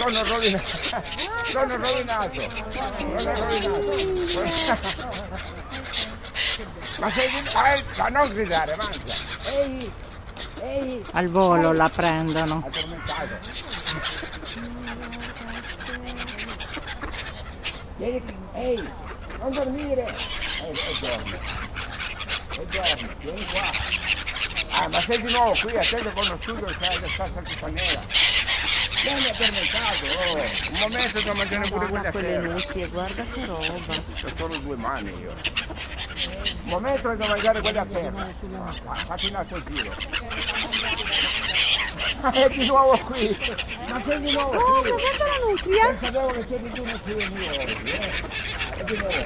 sono rovinato, sono rovinato, sono rovinato. Ma sei di... eh, ma non gridare, mangia. Ehi, ehi, Al volo la prendono. addormentato. Vieni ehi, non dormire. E, e dormi. E dormi, vieni qua. Ah, ma sei di nuovo qui, a te l'ho conosciuto, sai che sta tutta nera. Vieni addormentato, oh. Un momento devo mangiare pure quella quelle sera. nuci, guarda che roba. Ho solo due mani io. Un momento devo mangiare quella terra. Ah, Fatti un altro giro. È di nuovo qui. Ma sei di nuovo Oh, qui. guarda la nutria. Non sapevo che tu nel cielo mio oggi, eh. È di nuovo.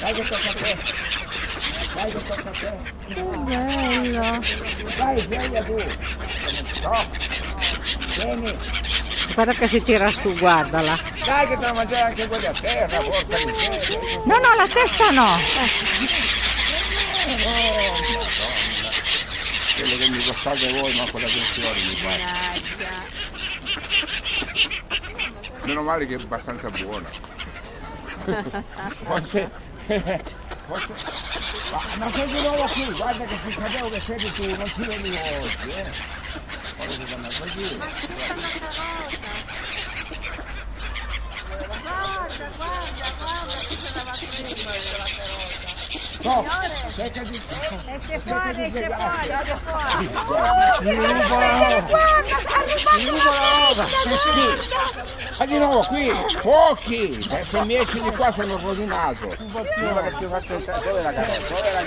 Dai che tocca a te. Dai che tocca a te. Che bello. Dai, sveglia tu. No. Vieni. Guarda che si tira su, guardala. Dai che devo mangiare anche quelli a terra, porca miseria. No, no, la testa no. Oh, Madonna. Quello che mi costate voi, ma con la pensione mi basta. Meno male che è abbastanza buona. Forse... forse- Ma, ma sei di nuovo qui, guarda che se sapevo che sei tu, non ti venivo oggi, eh. Guarda che vanno così. Guarda, guarda, guarda che ce l'aveva prima della perosa. No, cerca di... Esce fuori, esce fuori, esce fuori. Mi rubo la roba! Mi rubo la roba! Ma di nuovo qui, pochi! Eh, Se mi esci di qua sono rovinato. Dove la carota? Dove la carota?